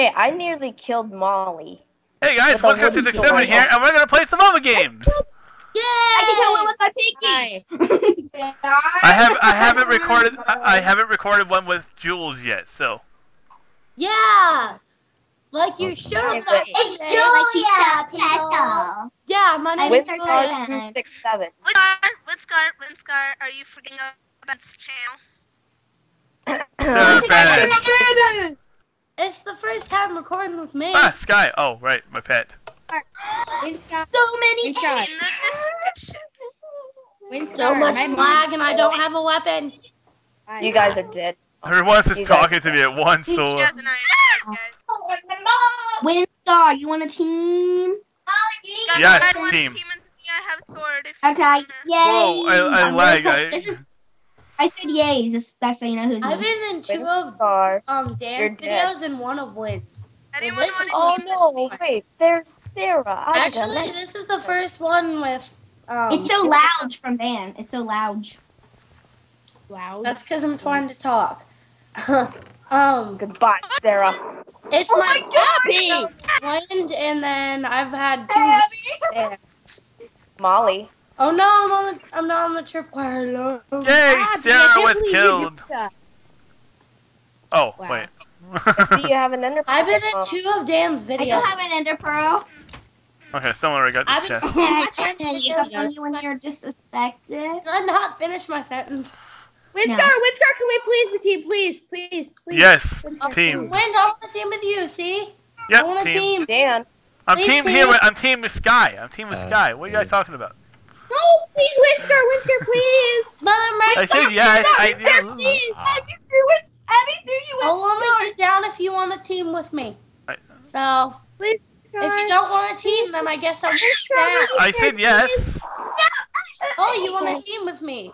Hey, I nearly killed Molly. Hey guys, With a welcome to the sword. Simon here, and we're gonna play some MOBA games. Yeah! I can kill one with my pinky. Hi. I have I haven't recorded I, I haven't recorded one with Jules yet, so Yeah. Like you should have It's thought. It's today. Julia Pesto. Yeah, my name With is Star Julia. two six seven. Windscar, Windscar, Windscar, are you forgetting about this channel? Sarah Bennett. It's the first time recording with me. Ah, Sky. Oh, right, my pet. So many Windscar. In the description. Windscar. So much my- lag and I don't have a weapon. You guys are dead. Everyone's just You guys- talking to me at once, so She has an iron guys. Winstar, you want a team? Guys, Yes, I want team. team and me, I have sword. If you Okay, wanna- yay. Whoa, I, I I'm lag. really I, This is, I said yays. Just, that's so you know who's I've been in two of Star. um dance You're dead. videos and one of Wynn's. Anyone this want to Oh no! Wait, there's Sarah. I Actually, this is the first one with. Um, It's so loud from Dan. It's so loud. Loud. That's because I'm trying to talk. um, Goodbye, Sarah. it's Oh my hobby. Wind, and then I've had two. Molly. Oh no, I'm on the. I'm not on the tripwire. No. Yay, Ah, I Sarah was killed. Oh, Wow. wait. See, you have an ender. pearl. I've been in two of Dan's videos. I videos. don't have an ender pearl. okay, someone already got I've been chest. in Okay, two of Dan's you videos. when you're disrespected. Did I not finish my sentence? Windscar, No. Windscar, can we please the team, please, please, please? Yes, Windscar, team. Wind, I'm on the team with you. See? I Yep, want a team. team. Dan. I'm Please, team team. here. With, I'm team with Sky. I'm team with Uh, Sky. What are you guys talking about? No, please, Windscar, Windscar, please. But I'm right. I said yes. I, Please. I just knew it. I knew you I'll only get down if you want a team with me. I- So if you don't want a team, then I guess I'll get down. I said yes. Oh, you want a team with me?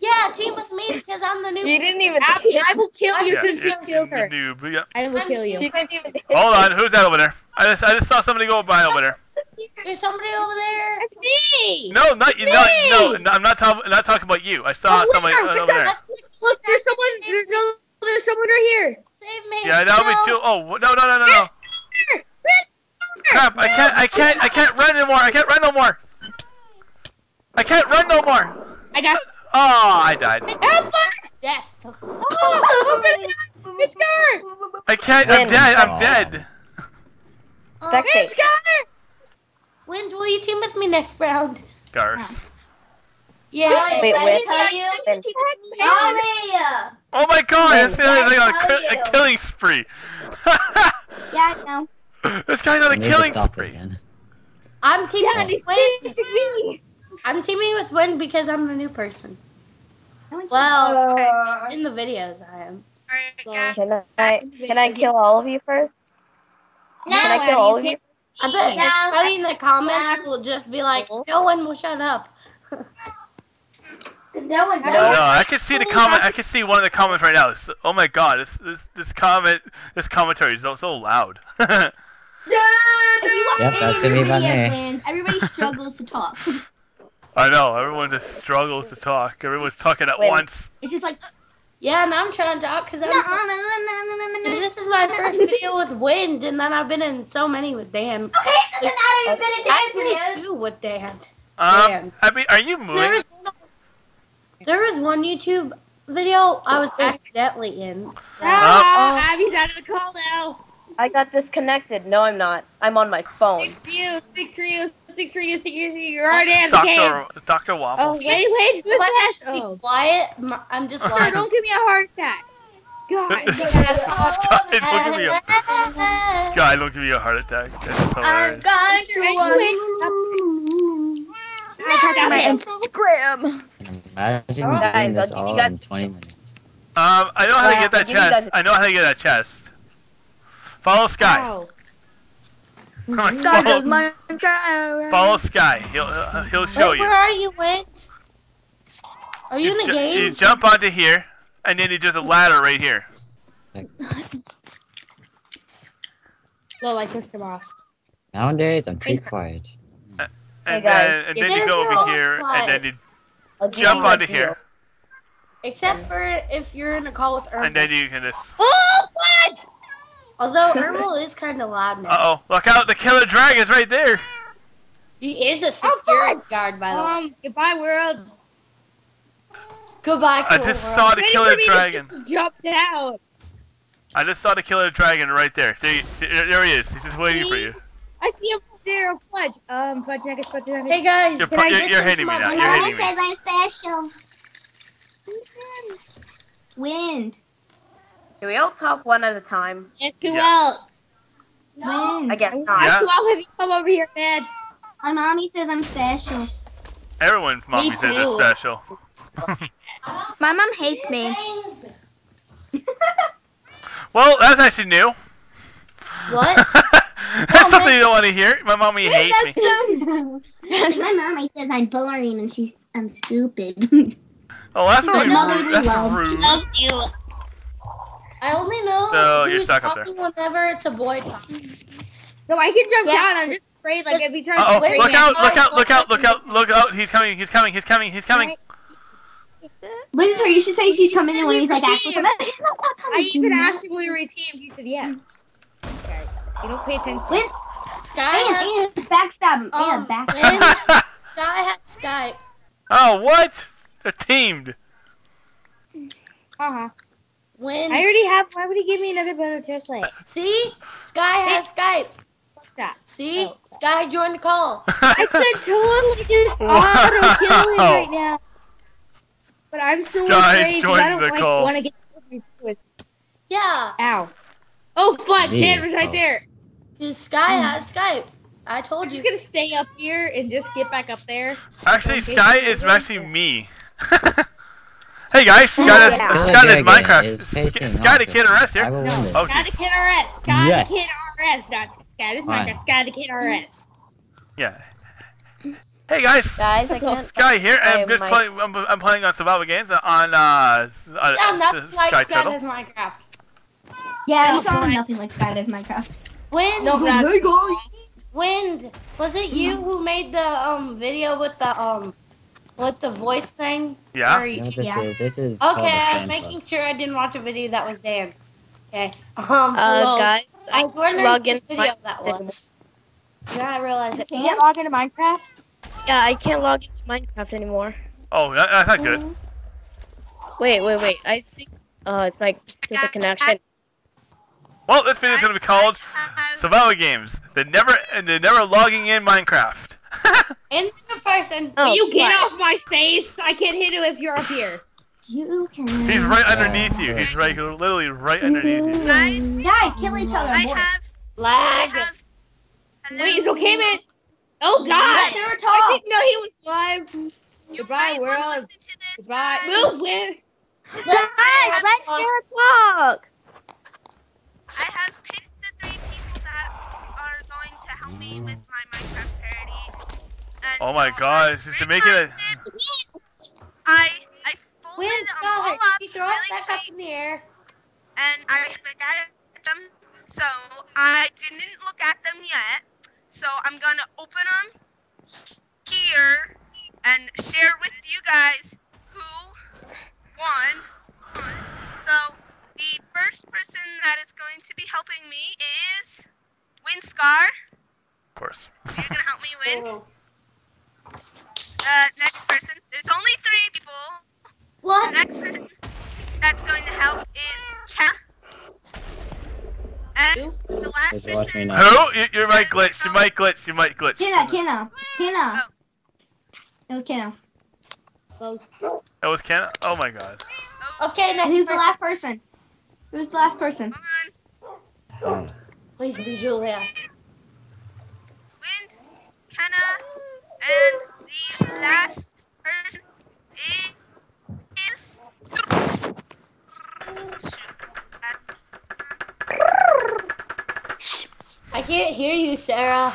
Yeah, team with me because I'm the new. You didn't person. even. Abby, I will kill you Yeah, since you killed her. noob. Yeah. I will kill you. She didn't even hit Hold on, who's that over there? I just I just saw somebody go by over there. There's somebody over there. That's me. No, not you. No, no, no, I'm not talking. Not talking about you. I saw Oh, somebody Windscar, over Windscar, there. Look, there's someone. There's no. There's someone right here. Save me. Yeah, that would No. be too. Oh no, no, no, no, no. Crap! I can't. I can't. I can't run anymore. I can't run no more. I can't run no more. I got. Oh, I died. Death. Oh, Windscar! I can't. I'm dead. I'm Aw. dead. Spectate. Windscar! Wind, will you team with me next round? Garth. Yeah. Wait, wait. tell you? Win. Oh my god! This Wait, guy's like on a, a killing spree. Yeah, I know. this guy's on a I need to killing stop spree. again. I'm teaming Yeah, with he's Wind. me. I'm teaming with Wind because I'm the new person. Well, in the videos I am. Alright, guys. Can I? Can I kill all of you first? Can I kill all of you? I bet No. everybody in the comments will just be like, oh. no one will shut up. No one No, I can see the comment. I can see one of the comments right now. It's- oh my god! This this this comment this commentary is so so loud. If you want Yep, that's gonna be my everybody Everybody struggles to talk. I know everyone just struggles to talk. Everyone's talking at Wait. once. It's just like. Yeah, and I'm trying to talk because I'm. 'cause This is my first video with Wind, and then I've been in so many with Dan. Okay, so then now you've been in Actually, two with Dan. Um, Dan. I mean, are you There moving? was, there was one YouTube video I was accidentally in. So. Ah, Abby's out of the call now. I got disconnected. No, I'm not. I'm on my phone. Stick for you, stick for you, for you, you. You're already in the game. Doctor Doctor Oh, Waffle. wait, wait, But Flash. be Oh. quiet. m- I'm just Sir, like. don't give me a heart attack. God. Sky, don't give me a Sky, don't give me a heart attack. That's hilarious. going to Instagram. Imagine Oh, doing guys, this I'll give you all guys- in 20 minutes. Um, I know how to get that I'll give you chest. I know how to get that chest. Follow Sky. Come on, follow, follow Sky. He'll uh, he'll show Wait, you. where are you, Wind? Are you in the ju- game? you jump onto here, and then you just a ladder right here. Well, I pushed him off. Nowadays, I'm pretty quiet. And Hey, then guys. and You then you gotta go over all here, Sky. and then you I'll jump onto deal. here, Except for if you're in a call with Irma. and then you can just. Oh, what? Although Ermal is kind of loud now. Uh oh, look out! The killer dragon's right there. He is a security guard, by the way. Um, goodbye world. Goodbye, I just world. saw the Waiting killer for me to dragon. just jump out. I just saw the killer dragon right there. See, see there he is. He's just waiting for you. I see him there, fudge. Um, fudge nuggets, fudge nuggets. Hey guys, You're can pu- I you're- get you're hitting me now, money? you're hitting me. says I'm special. Wind. Can we all talk one at a time? And who Yeah. else? Wind. I guess not. Yeah. Who else have you come over here, man? My mommy says I'm special. Everyone's mommy says it's too. special. My mom hates me. well, that's actually new. What? that's oh, something you don't want to hear. My mommy hates me. My mommy says I'm boring and she's I'm stupid. Oh, that's My really motherly rude. That's love. rude. Love you. I only know So, you're who's stuck up there. talking whenever it's a boy talking. No, I can jump Yeah. down. I'm just afraid, like, if he turns Uh oh, Wait, look out, look out, look look out, out. look out, look out. He's coming, he's coming, he's coming, he's coming, he's. Liz, or you should say she's coming in when he's like actually coming. She's not, not I even to asked him when we were a team. He said yes. Okay. You don't pay attention. Win. Sky has, And, and backstab him. um, and back. Lynn, Sky has Skype. oh, what? They're teamed. Uh-huh. When I already have. Why would he give me another bone of chest see Sky has Skype. What's that? See Oh. Sky joined the call. I could totally just Wow. auto kill him right now. But I'm so Sky afraid 'cause joined I don't like want to get with. Yeah, Ow. Oh, fudge! Me. Chandler's right there. there. 'cause Sky hmm. has Skype. I I'm told just you. gonna stay up here and just get back up there. Actually, Okay. Sky is actually me. hey guys, Sky, Yeah. is, Killer Sky is Minecraft. is Sky, facing Sky the. Kid RS here. No, win this. Sky the Kid RS. Sky Yes. the Kid RS. Not Sky. This is Fine. Minecraft. Sky the Kid RS. Yeah. Hey guys, Guys, I can't. Sky here. I'm I just might- playing. I'm, I'm playing on survival games on uh, uh, Sound uh, nothing like Sky Sky Turtle. does Minecraft. Yeah, No, it's nothing like Sky does Minecraft. Wind, No, not. Wind. Was it you who made the um video with the um with the voice thing? Yeah. Or You you- know what this Yeah. is? This is Okay, I was making club. sure I didn't watch a video that was dance. Okay. Um. Uh, so guys, I I was wondering log which in. video that was. Then I realized it. You can't log into Minecraft. Yeah, I can't log into Minecraft anymore. Oh, that, that's not good. Wait, wait, wait. I think. Oh, it's my stupid connection. Well, this video is gonna be called survival games. They're never and they're never logging in Minecraft. In the person. Oh, you get what? off my face! I can't hit you if you're up here. You can. He's right underneath you. He's right, literally right underneath you. Guys, Guys, kill each other. I boys. have. I Lag. have. Hello? Wait, so came in. Oh God! Let Sarah I talk. didn't know he was live. You Goodbye, might wanna world. listen to this, Goodbye. guys. Move, Win. Let's- Guys, let Sarah talk. I have picked the three people that are going to help me with my Minecraft parody. And Oh my so gosh, I she's making it. I I folded Wind, them all Sky. up He throw really back up in the air. and I looked at them. So I didn't look at them yet. So I'm gonna open them here and share with you guys who won. So the first person that is going to be helping me is Windscar. Of course. You're gonna help me win. Oh. Oh. Uh, next person. There's only three people. What? The next person that's going to help is Kat. And the last Just person. now. Who? You, you might glitch. You might glitch. You might glitch. Kenna, Kenna, Kenna. Oh. It was Kenna. That was Ken. Oh my god. Oh, Okay, And next who's the last person? Who's the last person? hold on. Oh, Please be Julia. Wind, Kenna, and the last person is. is Shoot. That's- I can't hear you, Sarah.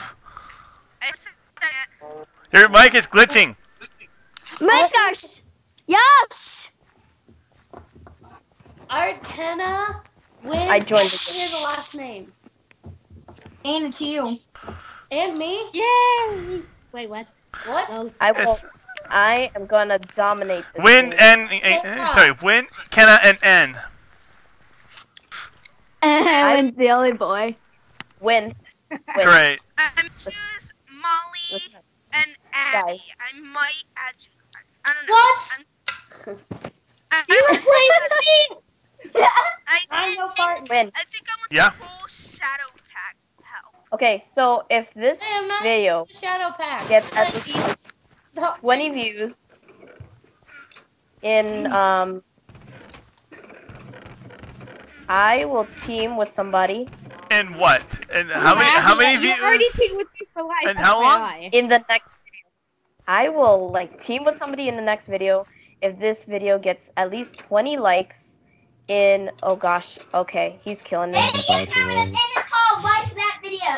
I said that. Your mic is glitching. My gosh! Yes! Artena. Win. I joined the Hear the last name. And it's you. And me. Yay! Wait, what? What? I will. I am gonna dominate this. Win game. and eh, eh, sorry, win Kenna and N. Wynn's the only boy. Win. Win. Great. Um, choose Molly Listen, and Abby. Guys. I might add you guys. I don't know. What? I'm, I, You were playing with me. I, I'm think, no part. Win. I think I want Yeah. the whole shadow pack help. Okay, so if this Hey, I'm not video the shadow pack. gets at least 20 views in um I will team with somebody And what? And how many? How many You already views? teamed with me for life. And how long? In the next video. I will like team with somebody in the next video if this video gets at least 20 likes in oh gosh, okay, he's killing me. Impossible. called like that video.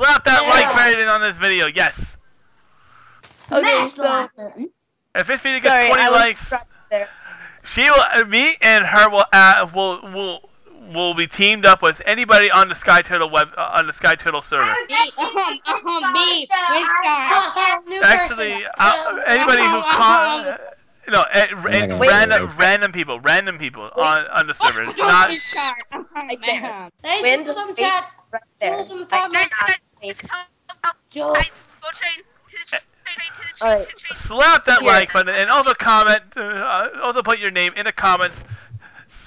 Slap that Yeah. like button on this video. Yes. Okay, Smash the so- button. If this video gets Sorry, 20 likes, she will, uh, me and her will, uh, will, will, will be teamed up with anybody on the Sky Turtle web, uh, on the Sky Turtle server. Me, me, Winstar. Oh, Actually, uh, anybody who con, no, uh, Wait. random, random people, random people on on the server, not. Winstar. Hey, Wind, Jules in the chat. Right there. In the comments. Cannot This say- is how, how Jules. guys go train to the train, train, to the train, Alright. to the train. Slap that Yes. like button and also comment, uh, also put your name in the comments.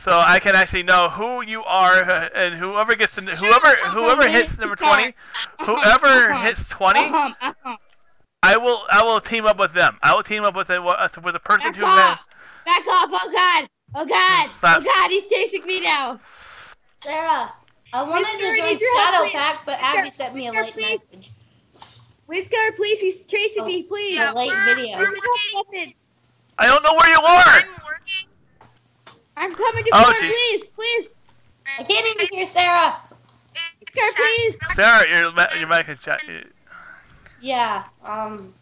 So I can actually know who you are, uh, and whoever gets the whoever whoever hits number twenty, whoever hits twenty, um, um, I will I will team up with them. I will team up with a uh, with a person Back who off. has. Back off. Oh god. Oh god. Stop. Oh god, he's chasing me now. Sarah, I wanted to Mr. join Need Shadow. Pack, but Mr. Abby sent me a Mr. late please. message. Winstar, please, he's chasing Oh. me, please. Yeah, late we're- video. we're Where's the working. weapon? I don't know where you are. I'm working. I'm coming to Oh, court, please, please. I can't even hear Sarah. It's Sir, please. Sarah, your ma- your mic is shut. Yeah, um,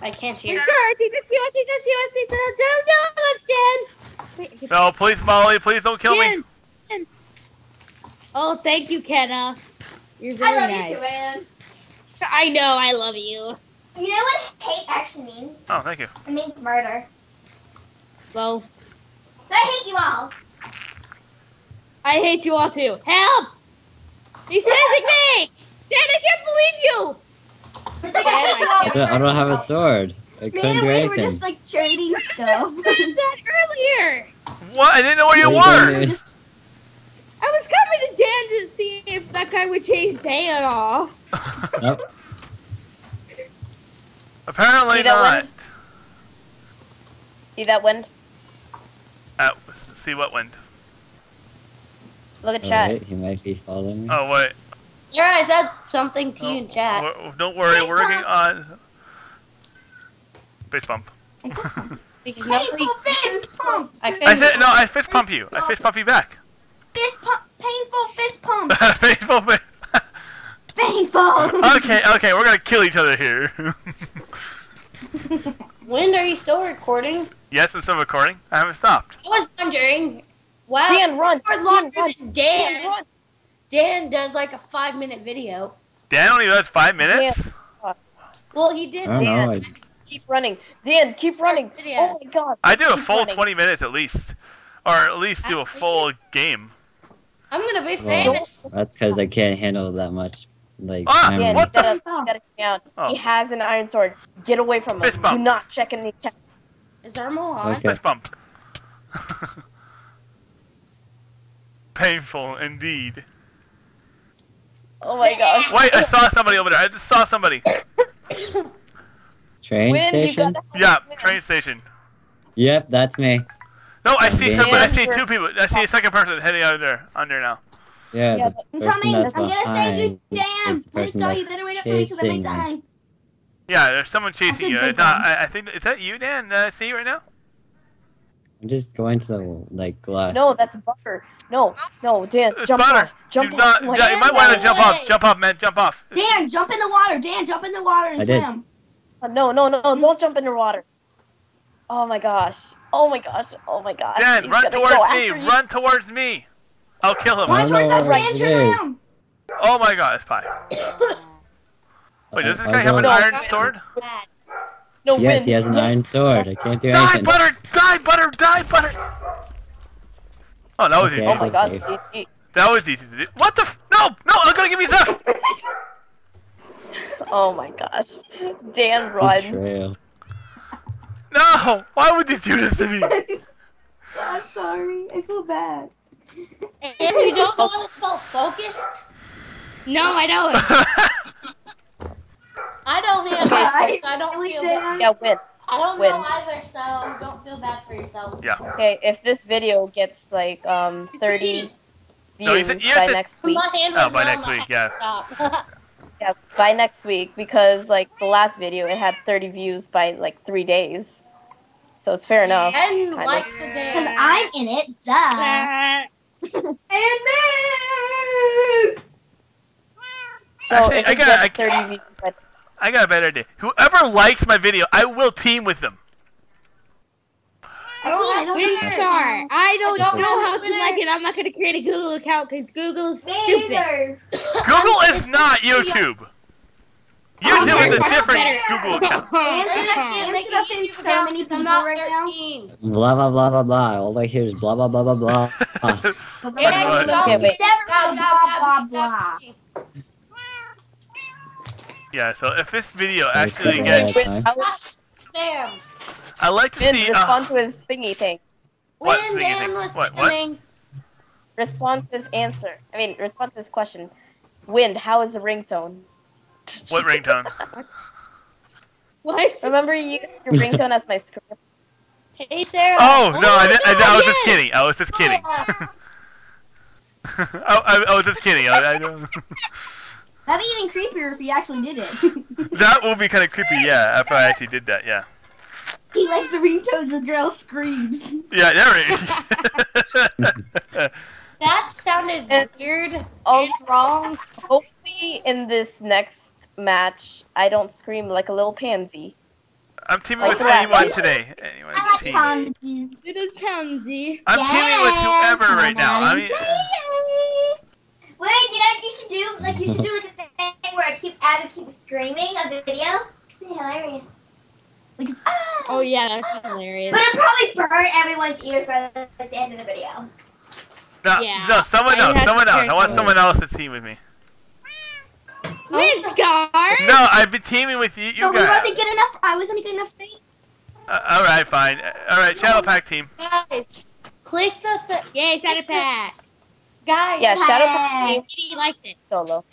I can't hear. Winstar, I think that's you. I think that's you. I think that's no, no, that's Dan. Wait, I get- No, please, Molly, please don't kill me. Dan. Dan. Oh, thank you, Kenna. You're very nice. I love nice. you too, man. I know, I love you. You know what hate actually means? Oh, thank you. It means murder. Well, So I hate you all. I hate you all too. Help! He's chasing me! Dan, I can't believe you! It's I oh hate you I all. I don't, I don't have a sword. I Me couldn't and do Wayne were just like trading stuff. I said that earlier! What? I didn't know where you They were. Don't I was coming to Dan to see if that guy would chase Dan off. need- Nope. Apparently See that not. wind? See that wind? Uh, see what wind? Look at Oh, chat. wait, he might be following me. Oh wait. Sarah, I said something to you in chat. w- Don't worry, we're working on. Face bump. Because nobody. Fist pumps. I I couldn't. said no. I fist pump you. I fist pump you back. Fist pump. Painful fist pumps. Face bump. it. Painful. okay, okay, we're gonna kill each other here. When are you still recording? yes, I'm still recording. I haven't stopped. I was wondering. Wow. Dan, run! For Dan, longer run! than Dan, Dan. run! Dan does like a five minute video. Dan only does five minutes. Well, he did. I don't know. Dan. I, Keep running. Dan, keep Starts running. videos. Oh my god. I do a full running. 20 minutes at least, or at least do a At full least. game. I'm gonna be Well, famous. that's because I can't handle that much. Like, Ah, time. Dan, what you the gotta, f- gotta get out. Oh. He has an iron sword. Get away from him. Bump. Do not check any chests. Is Irma on? Okay. Fist bump. Painful indeed. Oh my gosh. Wait, I saw somebody over there. I just saw somebody. Train Wind, station? Yeah, train station. Yep, that's me. No, I see Dan. somebody. I see two people. I see a second person heading out of there, under now. Yeah, Yeah, the I'm coming. I'm gonna save you. behind Damn. is the Please person don't. You better wait up for me because I might chasing me. die. Yeah, there's someone chasing should you. It's not. I, I think is that you, Dan? Uh, see you right now? I'm just going to the like glass. No, that's butter. No, no, Dan, It's jump butter. off. Jump Do off. not. Wait. you might want to jump off. Jump off, man. Jump off. Dan, jump in the water. Dan, jump in the water and I did. Uh, No, no, no, don't jump in the water. Oh my gosh. Oh my gosh. Oh my gosh. Dan, He's run towards go me. you. Run towards me. I'll kill him. Run towards know that where man. Turn around. Oh my god, it's fine. Wait, does this guy have an No. iron sword? Bad. No, Yes, win. he has an iron sword. I can't do Die, anything. butter! Die, butter! Die, butter! Oh, that was Okay. easy. Oh my god, CT. That was easy to do. What the? F- no, no, I'm gonna give you stuff. Oh my gosh. Dan, run. Betrayal. No, why would you do this to me? I'm sorry. I feel bad. And you don't know how to spell focused? No, I don't. I don't either, Bye. so I don't Really, feel Dan? bad. Yeah, win. I don't Win. know either, so don't feel bad for yourself. yeah. Okay, if this video gets like um 30 No, you views said- you by next week, My hand Oh, by numb, next week, yeah. Stop. yeah, by next week because like the last video it had 30 views by like 3 days. So it's fair enough. and Kind of. likes a Because. I'm in it. Duh. and me. So Actually, if I got- gets I- 30 views by I got a better idea. Whoever likes my video, I will team with them. I don't, I don't Win care. star. I don't, don't know have how to like it. I'm not gonna create a Google account because Google's Me stupid. Google is it's not video- YouTube. YouTube is a different better. Google account. And I Dan's can't make a up in YouTube so many people right now. Blah blah blah blah blah. All I hear is blah blah blah blah blah. Ah. And What? don't Okay, wait. Never Go, go go, blah, blah, blah. Yeah, so if this video actually gets, Win, time. how would Spam. I like to Vin see. respond Uh, to his thingy thing. What When thing Dan was What, what? Respond to his answer. I mean, respond to his question. Wind, how is the ringtone? What ringtone? What? Remember you used your ringtone as my script? Hey, Sarah. Oh, oh no, I, didn't, I, I was just kidding. I was just kidding. Oh, yeah. I, oh, I, I was just kidding. I, I don't. That'd be even creepier if he actually did it. That will be kind of creepy, yeah. After I actually did that, yeah. he likes the ringtones the girl screams. Yeah, there it That sounded weird Also, and wrong. hopefully in this next match, I don't scream like a little pansy. I'm teaming Like with anyone one. today. Anyone I like pansies. Little pansy. I'm teaming with whoever right now. I mean, Wait, you know what you should do? Like you should do like a thing where I keep Abby keeps screaming a video. It's hilarious. Like it's, ah. Oh yeah, that's hilarious. But it'll probably burn everyone's ears by the, at the end of the video. no, Yeah. no, someone I else, someone else. I want someone else to team with me. Win star. No, I've been teaming with you, you No, we guys. wasn't good enough. I wasn't good enough. Uh, all right, fine. Uh, All right, Shadow Pack team. Guys, click the th- Yay, Shadow Pack. guys. Yeah, Shadow Hey. He liked it. solo.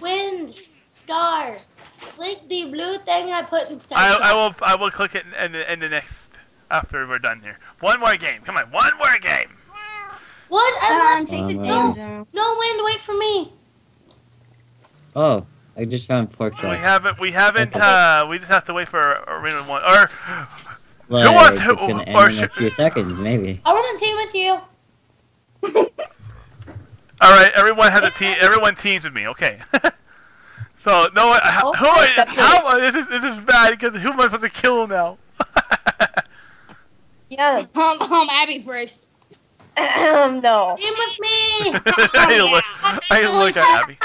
Wind, Scar. Click the blue thing I put in Skype. I, I will, I will click it in, in, the, in the next after we're done here. One more game. Come on, one more game. What? I Um, left. chase it Um. No, Wind, wait for me. Oh, I just found pork We haven't, we haven't. Uh, we just have to wait for Arena one. Or Like, wants- who- it's gonna or end in a few seconds, maybe. I want to team with you. all right, everyone has a team. Everyone teams with me. Okay. so no, one- how, Oh, who? Are, except me. how? This is this is bad because who am I supposed to kill now? Yeah. Um, um, Abby first. no. Team with me. I look, I look at Abby.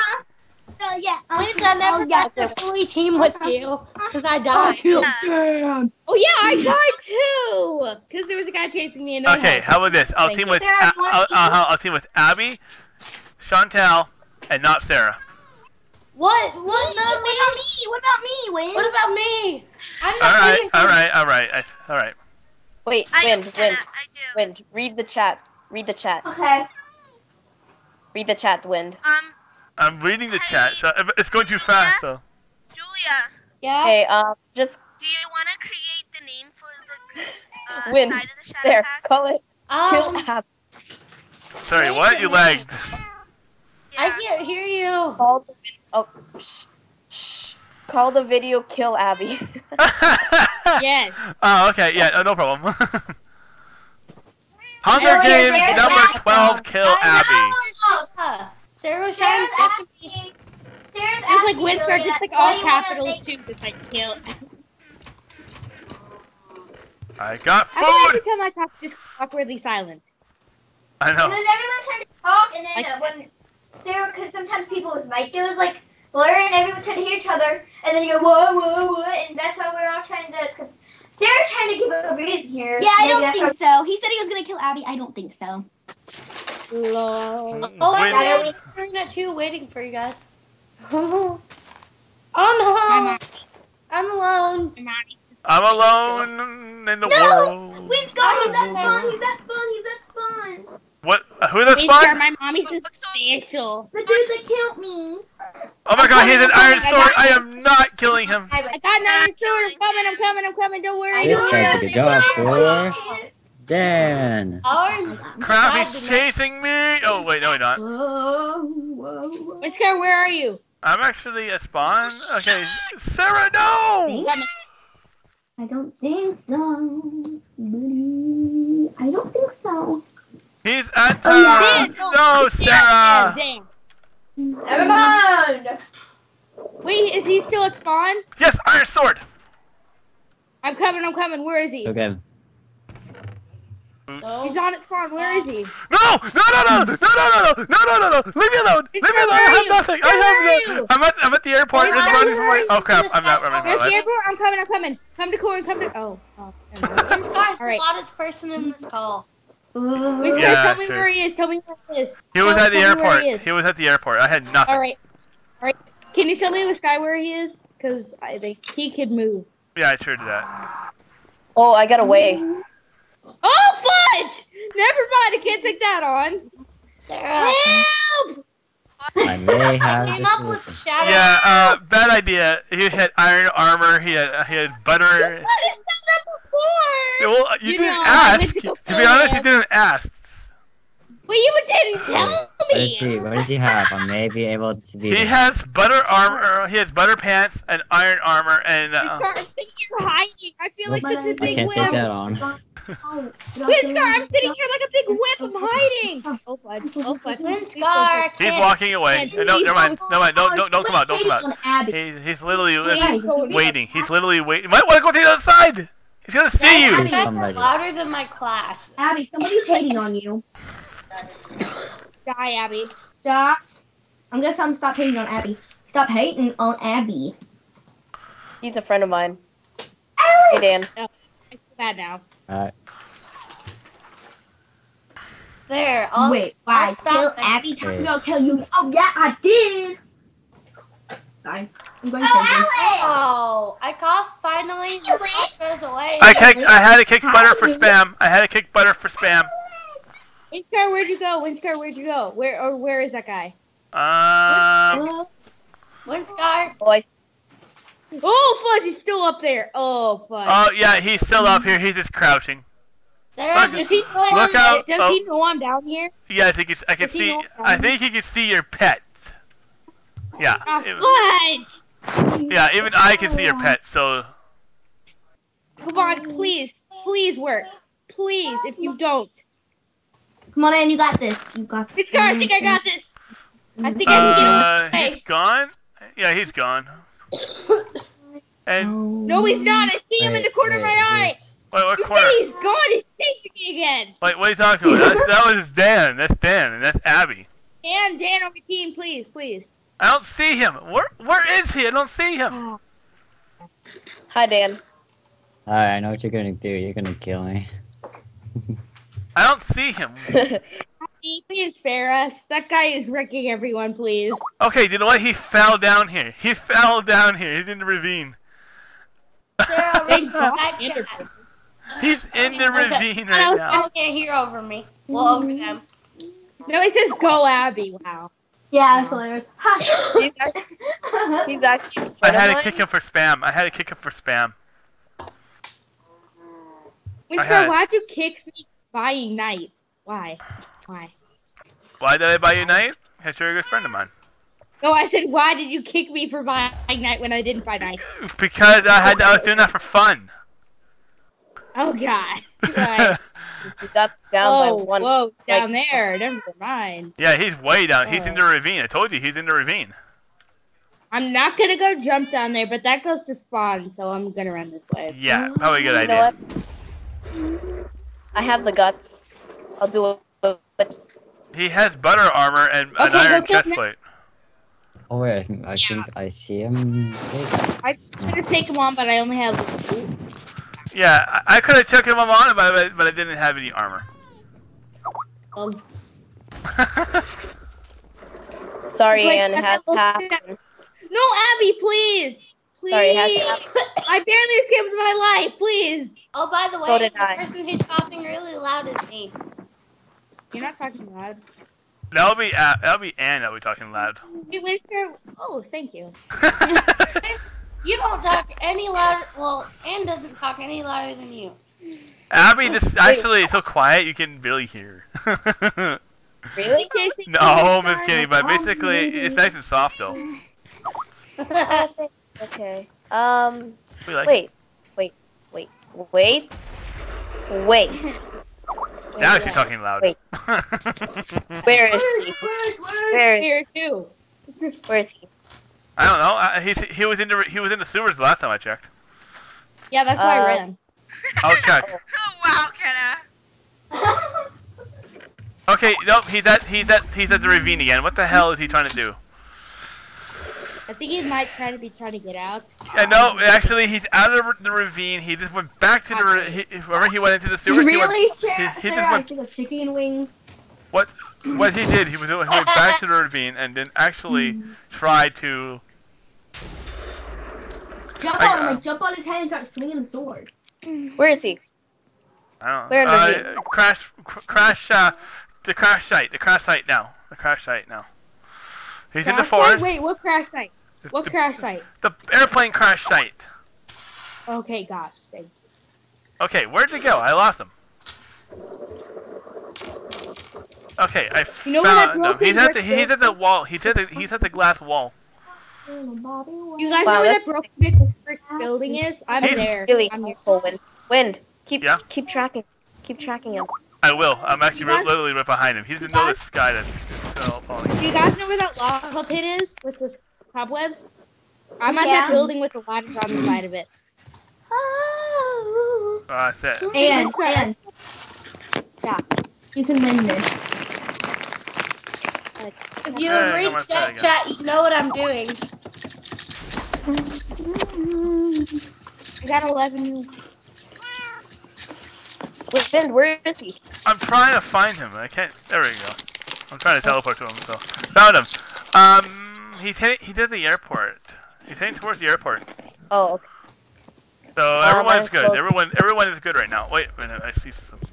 Oh, yeah. Wind, I never oh, yeah. got to fully team with you because I died. Oh yeah, I died too. Cause there was a guy chasing me. And no Okay, help. how about this? I'll Thank team you. with Sarah, A- you I'll, team? uh, I'll team with Abby, Chantel, and not Sarah. What? What What about about me? me? What about me, Win? What about me? I'm All not right, teaming all with- right, all right, I, all right. Wait, I wind, do, wind, Hannah, I do. wind. Read the chat. Read the chat. Okay. Read the chat, wind. Um, I'm reading the chat, so it's going too fast though. Julia, Yeah. Okay, um, just do you want to create the name for the uh, Win. side of the shadow there. pack? Call it. Kill Um, Abby. Sorry, Wait what? a You minute. lagged. I can't hear you. Call the. Oh, shh, shh. Call the video. Kill Abby. Yes. Oh, okay, yeah, no, no problem. Hunger Earlier, Games number 12, kill Abby. Sarah was trying Sarah's to get to me. asking. Sarah's Just like asking Wind just like all do you wanna capitals make- too. Just like kill. I got How come every food! time I talk, just awkwardly silent? I know. Because everyone's trying to talk, and then Like uh, when there, because sometimes people's mic it was like blurry, and everyone's trying to hear each other, and then you go whoa, whoa, whoa, and that's why we're all trying to. Cause Sarah's trying to give a reason here. Yeah, I don't that's think so. He said he was gonna kill Abby. I don't think so. Lol. Oh, Wait. I'm Arena 2 waiting for you guys. oh My no! mom- I'm alone. I'm alone in the No! world. Wait, God, he's that fun. He's that fun. He's that fun. What? Who the Wait, Scar, my mommy's is what's up? special. The dude that killed me. Oh my god, he has an iron I sword. got I am not killing him. I got an iron sword. I'm coming. I'm coming. I'm coming. Don't worry. This Don't guy's a worry. good boy. Dan. Our Crap, he's chasing me. Oh wait, no, he's not. Whoa, whoa, whoa. Wait, Scar, where are you? I'm actually a spawn. Okay, Sarah, no. I don't think so. Buddy. I don't think so. He's oh, at uh, Oh, yeah. top. Dan, No, Dan, Sarah. Dan, Dan. Never mind. Wait, is he still at spawn? Yes, iron sword. I'm coming. I'm coming. Where is he? Okay. He's on at spawn. Where is he? No, no, no, no, no, no, no, no, no, no, no, no. Leave me alone. Leave me alone. I have nothing. I have you? no. I'm at, I'm at the airport. Where Just are running oh, you? for my. Oh crap, I'm not the running for Where's the airport? I'm coming. I'm coming. Come to Corey. Come to. Oh. oh never mind. Vince Scar's the Alright. loudest person in this call. Wait, Scar, Yeah, tell me sure. where he is. Tell me where he is. He was Tell- at the tell me where airport. he is. He was at the airport. I had nothing. All right. All right. Can you tell me with Sky where he is? Because I think he could move. Yeah, I sure did that. Oh, I got away. Oh, fudge! Never mind. I can't take that on. Sarah. Help! I may have came up with. Shadow. Yeah, uh, bad idea. He had iron armor. He had he had butter. What is that before? Well, you, You didn't know, ask. to To be honest, you didn't ask. Well, you didn't tell What does me. he? What does he have? I may be able to be. He has butter armor. He has butter pants and iron armor and. Uh, Scar, I'm thinking you're hiding. I feel like such a I big I can't take that on. Wait, Scar, I'm sitting here like a big whip. I'm hiding. Oh, fudge. Oh, fudge. Vince Please Scar. don't- he's walking away. Can't uh, No, never mind. please Never mind. Don't don't don't come out. Don't come out. hating on He's he's literally uh, Please waiting. He's literally waiting. You might want to go to the other side. He's gonna see you. You guys are Somebody. louder than my class. Abby, somebody's hating on you. Die, Abby. Stop. I'm gonna tell him stop hating on Abby. Stop hating on Abby. He's a friend of mine. Hey, Dan. Oh, I feel bad now. Alright. There. I'll, Wait, I'll why? stop Kill them. Abby? Time to go kill you. Oh yeah, I did. Sorry, I'm going crazy. Oh, I coughed finally. The goes away. I kicked. I had to kick butter for spam. I had to kick butter for spam. Windscar, where'd you go? Windscar, where'd you go? Where or where is that guy? Um. Vince Scar. Oh, I Oh, fudge, he's still up there. Oh, fudge. Oh yeah, he's still up here. He's just crouching. Sarah. Look- does he know Look I'm, out. Does Oh. he know I'm down here? Yeah, I think it's, I can Does he see. know I think he can see your pet. Yeah. Ah, even- fudge! Yeah, even I can see your pet. So Come on, please, please work, please. If you don't, Come on in, you got this. You got this. Windscar, I think I got this. I think I can uh, get away. he's gone. Yeah, he's gone. And No, he's not. I see him in the Wait, corner of my wait, eye. wait, what You corner? say he's gone? He's chasing me again. Wait, what are you talking about? That, that was Dan. That's Dan, and that's Abby. Dan, Dan on my team, please, please. I don't see him. Where Where is he? I don't see him. Hi, Dan. Alright, I know what you're gonna do. You're gonna kill me. I don't see him. Please, Please spare us. That guy is wrecking everyone, please. Okay, you know what? He fell down here. He fell down here. He's in the ravine. Sarah, read God. Chat. He's in the There's a- ravine right now. People can't hear over me. Well, over them. No, he says go Abby. Wow. Yeah, that's hilarious. He's actually, he's actually a I had to kick him for spam. I had to kick him for spam. Winter, had- why'd you kick me buying night? Why? Why? Why did I buy you night? Because you're a good friend of mine. No, I said why did you kick me for buying night when I didn't buy night? Because I had I was doing that for fun. Oh God. Right. He got down whoa, by one. whoa, down like- there. Never mind. yeah, he's way down. He's in the Oh. ravine. I told you he's in the ravine. I'm not gonna go jump down there, but that goes to spawn, so I'm gonna run this way. Yeah, probably a good You know idea. what? I have the guts. I'll do it. But He has butter armor and an iron go kill chest him. plate. Oh wait, I think I, think I see him. I could have taken him on, but I only have. Yeah, I, I could have took him on, but, but but I didn't have any armor. Um, Sorry, Like, Anne, has to I. No, Abby, please. Please. Sorry, has to. I barely escaped my life. Please. Oh, by the way, So the I. person who's talking really loud is me. You're not talking loud. That'll be uh, that'll be Ann. That'll be talking loud. Wait, Winston. Oh, thank you. You don't talk any louder. Well, Ann doesn't talk any louder than you. Abby, just actually is so quiet you can barely hear. Really? Casey? no, I'm just kidding. But basically, it's nice and soft though. Okay. Um. Like. Wait. Wait. Wait. Wait. Wait. Now she's talking loud. Wait. Where is he? Where is, Here too. where is he? I don't know. Uh, he's, he was in the he was in the sewers the last time I checked. Yeah, that's why Uh, I ran. I'll check. Oh, wow, Kenna. Okay, nope. He's at he's at he's at the ravine again. What the hell is he trying to do? I think he might try to be trying to get out. Yeah, no, actually, he's out of the ravine. He just went back to the. Ra- he, remember, he went into the sewers. He went- Really, Sarah? he- he Sarah, went- think of chicken wings. what what he did? He was he went back to the ravine and then actually tried to. Jump I- on him, like jump on his head and start swinging the sword. Where is he? I don't know. Where in the uh, crash cr- crash uh the crash site the crash site now the crash site now. He's in the Crash site? forest. Wait, what crash site? What the, crash site? The airplane crash site. Okay, gosh, thank you. Okay, where'd you go? I lost him. Okay, I You know where that found him. broken He's at the he's at the wall. He's at the he's at the glass wall. You guys Wow, know where that broken brick this brick building is? I'm He's there. Really I'm there. helpful, Wind. Wind. Keep Yeah? keep tracking. Keep tracking him. I will. I'm actually guys- literally right behind him. He's doesn't you know guys- this sky that's still falling. Do you guys know where that lava pit is with the cobwebs? I'm at Yeah. that building with the ladders on the side of it. Oh, that's it. And, and. Yeah. You can win this. If you Hey, read come on, try again. Snapchat, you know what I'm doing. I got 11. Wait, Wind, where is he? I'm trying to find him. I can't. There we go. I'm trying to teleport to him. So found him. Um, he's heading. He's at the airport. He's heading towards the airport. Oh, okay. So Um, everyone's I'm good. close. Everyone, everyone is good right now. Wait a minute. I see somebody.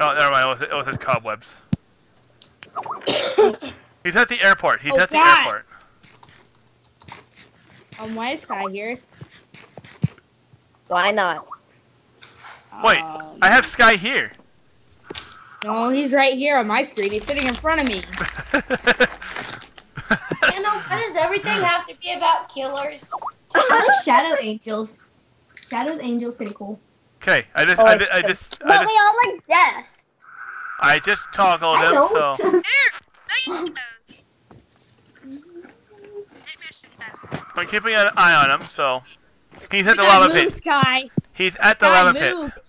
Oh, never mind. It was, it was his cobwebs. he's at the airport. He's Oh, at the airport. Um, why is Sky here? Why not? Wait, Um, I have Sky here. No, he's right here on my screen. He's sitting in front of me. You know, why does everything have to be about killers? I like Shadow Angels. Shadow Angels pretty cool. okay, I just, Oh, I, it's just, I good. just, I just, we all like death. I just toggled I him. So There, there Nightmare success. I'm keeping an eye on him. So he's at the lava move, pit. Sky. He's at the Sky, lava pit.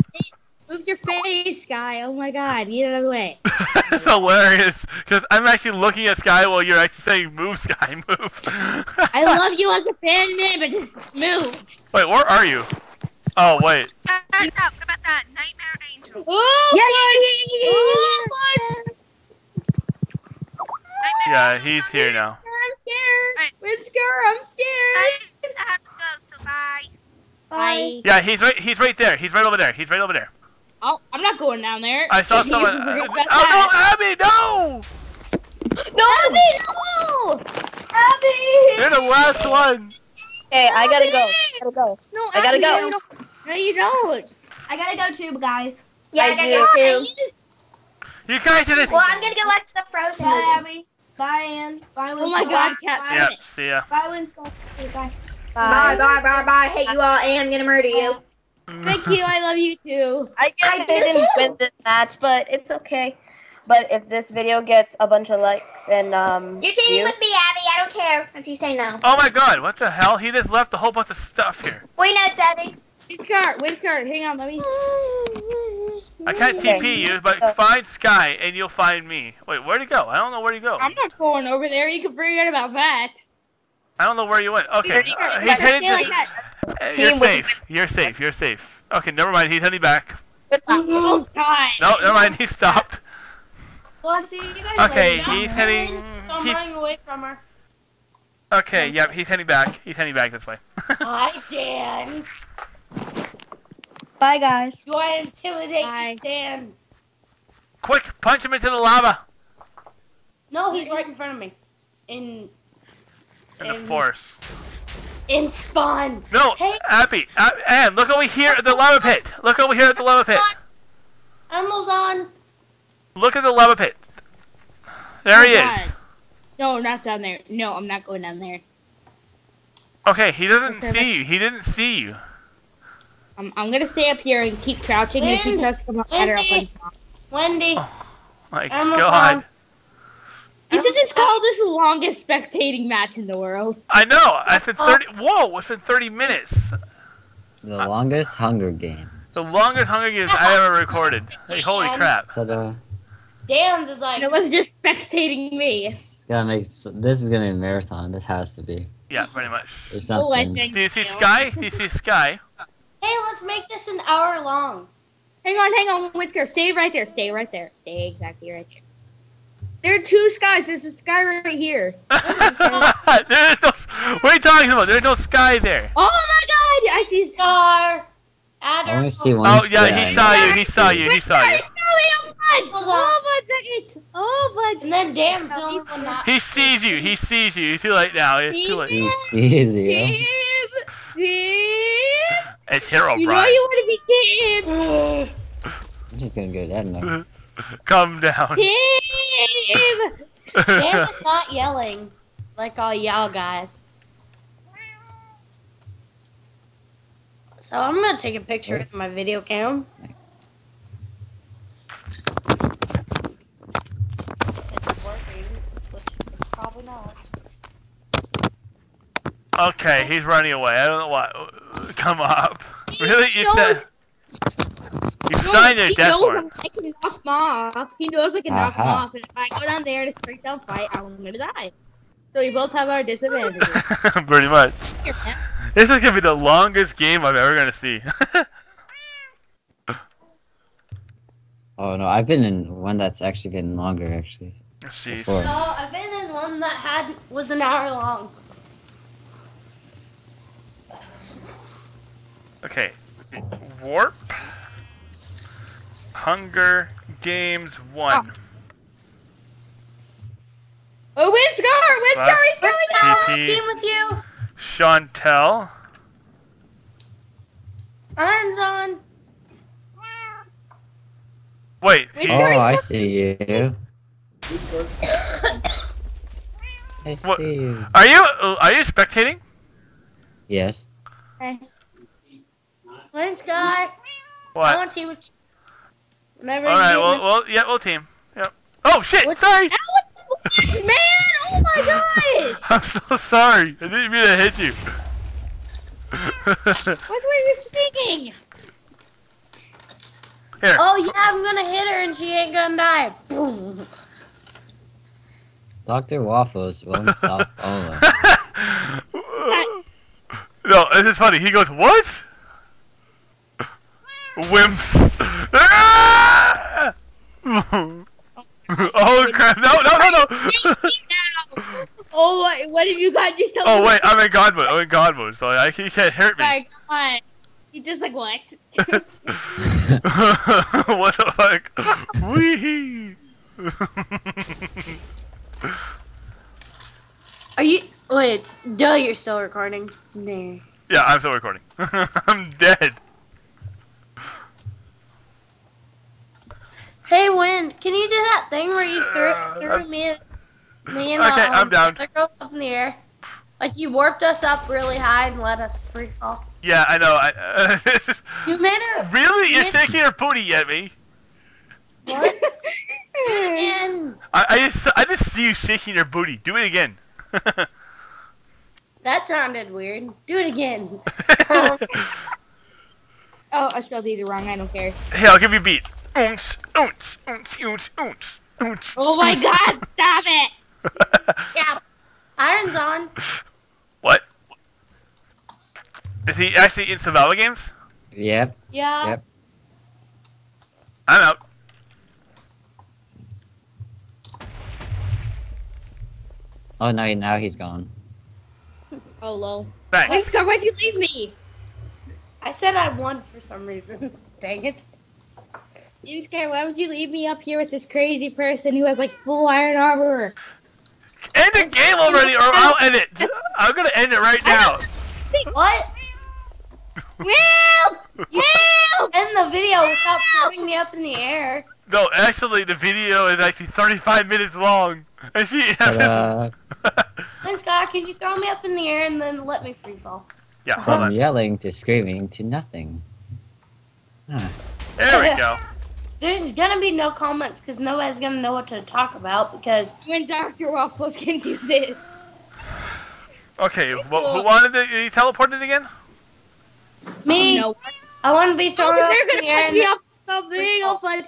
Move. Your face, Sky. Oh my god, get out of the way. it's hilarious because I'm actually looking at Sky while you're actually saying "Move, Sky, move." I love you as a fan, man, but just move. Wait, where are you? Oh wait, Uh, what about that Nightmare Angel? Oh, Yeah, yeah, yeah, yeah, yeah, Oh, Nightmare yeah, Angel's he's not here now. I'm scared. Right. Whisker, I'm scared. I just have to go, so bye. Bye. Yeah, he's right. He's right there. He's right over there. He's right over there. Oh, I'm not going down there. I saw someone. can oh about no. Abby, no! No! Abby, no! Abby! You're the last one. Okay, I gotta go. I gotta go. No, I gotta Abby, go. No, you don't. No, you don't. I gotta go too, guys. Yeah, I, I gotta do. go too. You guys did it. Well, I'm gonna go watch the Frozen Bye, movie. Abby. Bye, Ann. Bye, Oh my God, Cat. Bye. Yep. See ya. Bye, Winston. Okay, bye. Bye, bye, bye, bye. Hate you all, and I'm gonna murder you. Thank you. I love you too. I guess I I didn't too. win this match, but it's okay. But if this video gets a bunch of likes and um You're teaming views- with me, Abby. I don't care if you say no. Oh my God! What the hell? He just left a whole bunch of stuff here. We know, Daddy. Windscart, Windscart, hang on, let me. I can't Okay. TP you, but Oh. find Sky and you'll find me. Wait, where'd he go? I don't know where he go. I'm not going over there. You can forget about that. I don't know where you went. Okay, Windscar, uh, you he's gotta heading to. like that. Uh, You're safe. You're safe. You're safe. Okay, never mind. He's heading back. Oh God. No, never mind. He stopped. Well, see you guys Okay, later. he's heading. So I'm He's, running away from her. okay, yep, he's heading back. He's heading back this way. Hi, Dan. Bye, guys. You are to intimidate Dan? Quick, punch him into the lava No, he's right in front of me. In in the forest. in spawn. No, Hey. Abby, uh, Ann, look over here at the lava pit. Look over here at the lava pit. Animals on. Look at the lava pit. There he Oh, is. God. No, not down there. No, I'm not going down there. Okay, he doesn't see you. He didn't see you. I'm, I'm gonna stay up here and keep crouching. and if he Wind, tries to come up ladder, I'll windy. punch him off. Wendy. My Animals God. on. You should just call this the longest spectating match in the world. I know. I said Oh. 30. Whoa, it's 30 minutes. The longest Hunger Game. The longest Hunger Games I ever recorded. Hey, holy crap. So the Dan's is like. And it was just spectating me. it's gotta make this is gonna be a marathon. This has to be. Yeah, pretty much. Or Oh, something. legend. Do you see Sky? Do you see Sky? Hey, let's make this an hour long. Hang on, hang on, Whisker. Stay right there. Stay right there. Stay exactly right there. There are two skies. There's a sky right here. Oh There's no, what are you talking about? There's no Sky there. Oh my god! I see Star. I Adder. only see one. Oh, yeah, sky. he saw you. He saw you. He saw you. Oh, Fudge! Oh, Fudge seconds! Oh, Fudge! And then Dan's the only one not. He sees you. He sees you. It's too late now. It's too late. It's easy. Tib! Tib! It's Hero You know you want to be Tib! I'm just gonna go dead now. Calm down. Tib! Dan is not yelling like all y'all guys. So I'm gonna take a picture with my video cam. It's working, which it's probably not. okay, he's running away. I don't know why. Come up. Really? You knows- said. You signed your he death knows warrant. I can knock him off. He knows I can knock him Aha. off, and if I go down there and straight down fight, I'm gonna die. So we both have our disadvantages. Pretty much. Here. This is gonna be the longest game I'm ever gonna see. Oh no, I've been in one that's actually been longer actually. Jeez. Before. So I've been in one that had was an hour long. Okay. Warp. Hunger Games 1. Ah. Oh, Windscar! Windscar, he's Left. coming out! TP. Team with you. Chantel. Arms on. Wait. Wait, he- Oh, I see you. I What- see you. Are you are you spectating? Yes. Win, Sky. I What? want team with you. Whenever All you right. get Well, in- well, yeah, we'll team. Yep. Oh shit! What- Sorry. Alex, man! Oh my gosh! I'm so sorry. I didn't mean to hit you. What's what you're thinking? Here. Oh yeah, I'm gonna hit her and she ain't gonna die. Boom. Dr. Waffles won't stop following. no, this is funny. He goes, "What?" Wimps. Ah! oh crap! No, no, no, no! Oh, what, what have you got yourself? oh wait, I'm in God mode. I'm in God mode, so I, he can't hurt me. my god. You just like what? what the fuck? Wee. Are you? Wait, duh, you're still recording. Nah. yeah, I'm still recording. I'm dead. Hey, Win, can you do that thing where you threw, threw me, me and Okay, um, I'm down. girl up in the air? Like you warped us up really high and let us free fall. Yeah, I know. I, You made it really? You're shaking your booty at me? what? and I, I just I just see you shaking your booty. Do it again. that sounded weird. Do it again. oh, I spelled either wrong. I don't care. Hey, I'll give you a beat. Ounce, ounce, ounce, ounce, ounce, ounce. Oh my god, stop it! yeah. Iron's on. what? Is he actually in survival games? yep. Yeah. Yep. I'm out. Oh no, now he's gone. Oh lol. Thanks. Whisker, why'd you leave me? I said I won for some reason. Dang it. Whisker, why would you leave me up here with this crazy person who has like full iron armor? End the game already, or I'll end it. I'm gonna end it right now. What? Well, You end the video without throwing me up in the air. No, actually, the video is actually 35 minutes long. And she. Ta-da. Then Scott, can you throw me up in the air and then let me free fall? yeah, From yelling to screaming to nothing. Huh. There we go. There's gonna be no comments because nobody's gonna know what to talk about because when Dr. Waffles can do this. Okay, well, who wanted to, You teleported again? me, Oh, no. I want to be Oh, thrown up they're in the gonna air. punch and me then- off something. I'll punch.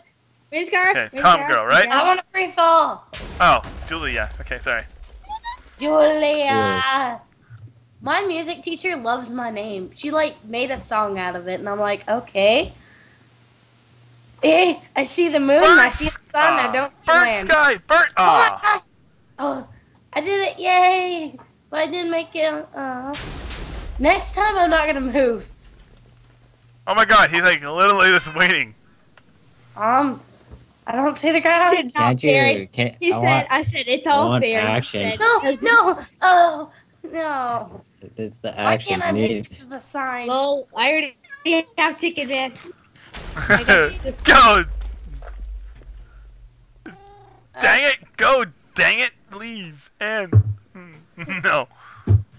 Whisker. Okay, Whisker, calm girl, right? I want to free fall. Oh, Julia. Okay, sorry. Julia. My music teacher loves my name. She like made a song out of it, and I'm like, okay. Eh, I see the moon, I see the sun, I don't see Burnt land. sky, burnt. Oh my Oh, I did it! Yay! But I didn't make it. Uh, next time, I'm not gonna move. Oh my god, he's like literally just waiting. Um, I don't see the ground. It's not Can't you? fair. Can't, He I said, want, I said, it's all want fair. Action. No, no, oh, no. it's the Why action can't I I make need. it to the sign? Well, I already have chicken man. Go! Dang it! Go! Dang it! Leave and no.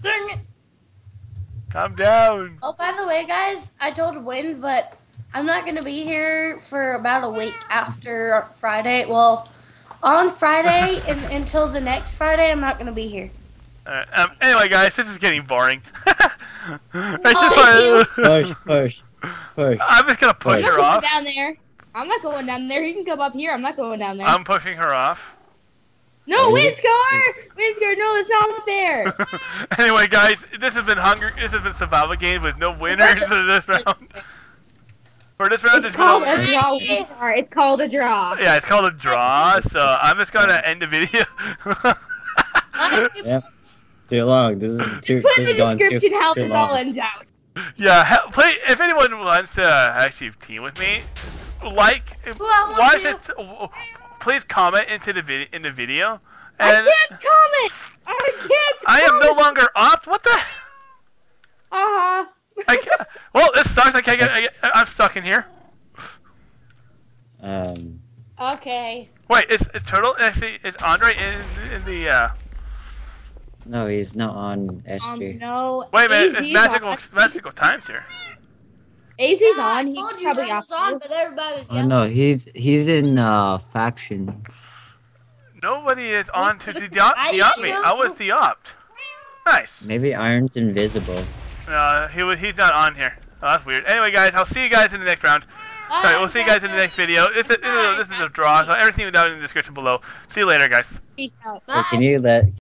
Dang it. Calm down. Oh, by the way, guys, I told Win, but I'm not gonna be here for about a week after Friday. Well, on Friday and until the next Friday, I'm not gonna be here. Uh, um, anyway, guys, this is getting boring. I just Oh, wanna- Push, push, push. I'm just gonna push I'm not her going off. down there. I'm not going down there. You can come up here. I'm not going down there. I'm pushing her off. no, Are you- Whisker! Whisker, no, that's not fair. anyway, guys, this has been Hunger. This has been Survival Game with no winners for this round. For this round, It's it's called gonna. a draw. Whisker. It's called a draw. Yeah, it's called a draw. So I'm just gonna end the video. Yep. Too long. This is too. Just put in the is too, description how too this all long. ends out. Yeah, he- play if anyone wants to actually team with me. Like, I want watch it. Please comment into the video in the video. I can't comment. I can't. I am no longer opt. What the? Uh-huh. I can't. Well, this sucks. I can't get. I, I'm stuck in here. Um. Okay. Wait, is, is Turtle actually is Andre in in the? uh No, he's not on Um, SG. no. Wait a minute, it's magical on. magical times here. AZ's Yeah, I on. He's told you probably off. on, but everybody was Oh no, he's he's in uh factions. Nobody is on to look- the opt I the opt me. I was the opt. Nice. Maybe Iron's invisible. Uh, he was he's not on here. Oh, that's weird. Anyway, guys, I'll see you guys in the next round. Sorry, we'll see you guys in the next video. This is, this is, this is a draw, so everything is down in the description below. See you later, guys. Peace out. So can you let